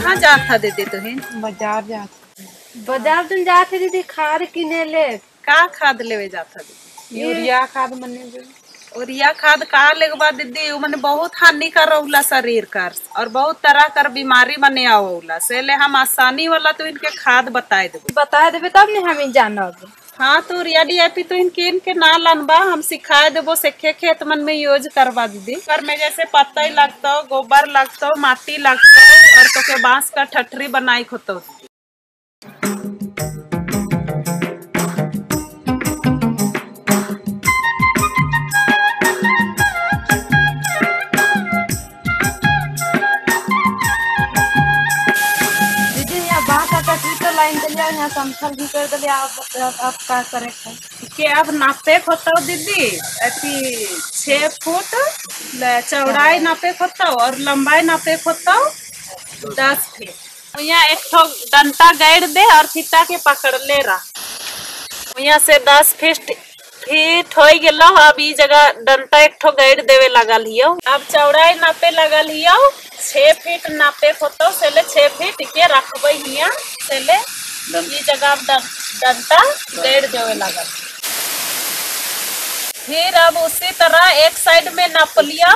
कहाँ जात था दीदी तुहिन? बाज़ार जात। बाज़ार तुम जाते दीदी खाद किने ले। का खाद लेवे जात था दीदी यूरिया खाद मने और यह खाद का बाद दीदी मने बहुत हानि कर रहा शरीर कर और बहुत तरह कर बीमारी मने आवला से ले हम आसानी वाला तो इनके खाद बताए देबो। बता देबे तब नहीं हमें जानब। हाँ तो रिया डीआईपी तो इनके इनके ना लनबा हम सिखाए देबो सेखे खेत मन में यूज़ करवा दीदी। घर में जैसे पत्ता लगता गोबर लगता माटी लगता और तो के बाँस का ठठरी बनाई खोतो। कटरी लाइन दिलिया यहाँ समथल भी कर दिलिया अब अब का करे के अब नापे होता दीदी अथी छह फुट चौड़ाई नापे होता और लंबाई नापे होता दस फीट। यहाँ एक ठो डंटा गाड़ दे और फीता के पकड़ ले रहा यहाँ से दस फीट फीट हो गेलो अब जगह डंटा एक ठो गाड़ देवे लगल हियो। अब चौड़ाई नापे लगल हियो छह फीट नापे होतो से ले छह फीट के रखबे हिया से ले डं- डंटा गाड़ देवे लगल फिर अब उसी तरह एक साइड में नाप लिया।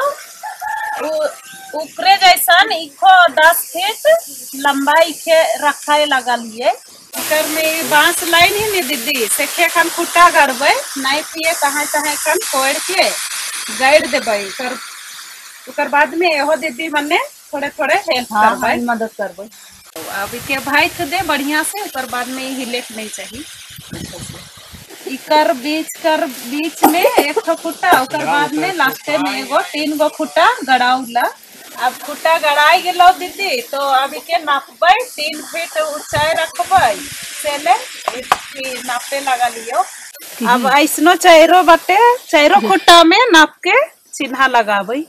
उ- ऊपरे जैसन इको दस फीट लंबाई के रखे लगल हिये एकर में बाँस लाइन ही नहीं दीदी सेखे खन खुट्टा गड़बे नहीं पिए कहाँ कहाँ खन कोड़ के गड़ देबे। कर बाद में एहो दीदी मने थोड़े थोड़े हेल्प हाँ करबे। हाँ मदद करबे। अब के भाई तो दे बढ़िया से ओकर बाद में ही हिले के नहीं चाहिए। इकर बीच, कर बीच में एक ठो खुट्टा, ओकर बाद में लास्टे में एगो, तीन गो खुट्टा गड़ाउला। अब खुट्टा गड़ाई गेलो दीदी तो अब के नापबे, तीन फीट ऊंचाई रखबे। से नापे लगा लियो। अब ऐसनो चारो बटे चारो खुट्टा में नाप के चिन्हा लगाबे।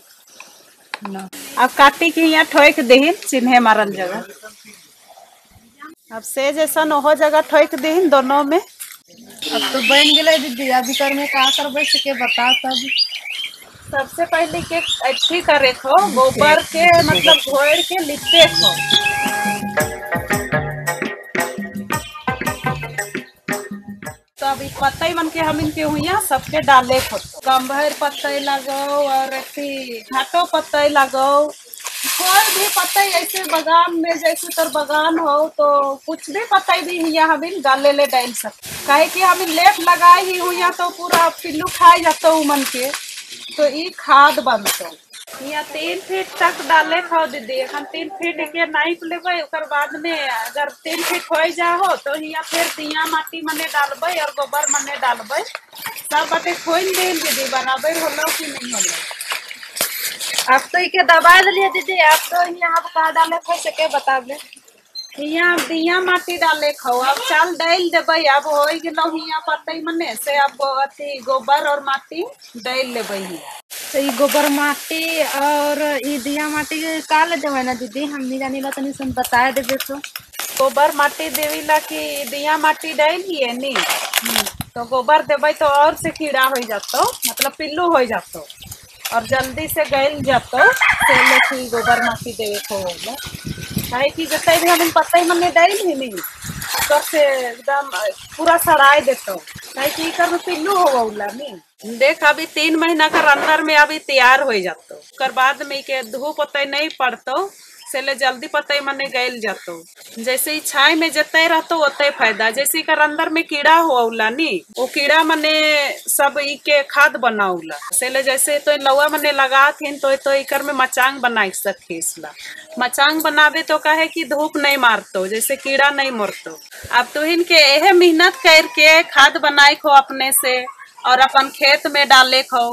अब काटी के यहाँ ठोक दहीन चिन्हे मारल जगह। अब से जैसन ओहो जगह ठोक दहीन दोनों में। अब तो बन गेले दीदी, अभी कर में का करबे से के बता तब। सबसे पहले के अच्छी करे खो, गोबर के मतलब घोड़ के लिपटे खो। तो अभी पत्ते मन के हम इनके हुआ सबके डाले खो। कम्भर पत्ते लगाओ और अथी घाटो पत्ते लगाओ। कोई भी पत्ते ऐसे बगान में जैसे तर बगान हो तो कुछ भी पत्ते भी यहाँ हम डाले ले डाल सकते कहे कि हम लेप लगाए ही हुआ तो पूरा पिल्लू खाए जाते मन के। तो ये खाद बनतो यहाँ तीन फीट तक डाले खाओ दीदी। एखन तीन फीट के नाइप लेबै ओकर बाद में अगर तीन फीट हो जाओ तो यहाँ फिर दिया माटी मने डालबै और गोबर मने डालबै। सब बाटे खोल देल दीदी बराबर होलो कि नहीं होलो। अब तो इके दबा दिलिए दीदी अब तो यहाँ अब का डाले थे से के बताबे। हियाँ दिया माटी डाले खाओ अब चाल डाल देबै अब हो गेलो हियाँ पत्ते मने से अब अथी गोबर और माटी डाल लेबै तो ई गोबर माटी और दिया माटी का ले देवे ना दीदी, हम नहीं जानी ला तनी सन बताए देबे तो। गोबर माटी देवी ला कि दिया माटी डाल हिए नी तो गोबर देबै तो और से कीड़ा हो जातो मतलब पिल्लू हो जातो। और जल्दी से गल जातो, से लेके गोबर माटी देवे को होला काहे कि जते भी हम पत्ते मने डाल ही नहीं तो से एकदम पूरा सड़ाए देतो। में पिल्लू नी देख, अभी तीन महीना कर अंदर में अभी तैयार हो जातो बाद में के धूप ओते नहीं पड़तो से ले जल्दी पतई मने गैल जातो। जैसे ही छाई में जते रहतो ओते फ़ायदा। जैसे कर अंदर में कीड़ा होउला नी वो कीड़ा मने सब ई के खाद बनाउला। से ले जैसे तो लौआ मने लगाथिन तो तो इकर में मचांग बना सकेसला मचांग बनावे तो काहे कि धूप नहीं मारतो, जैसे कीड़ा नहीं मरतो। अब तो इनके एहे मेहनत करके खाद बनाए खो अपने से, और अपन खेत में डाले खो।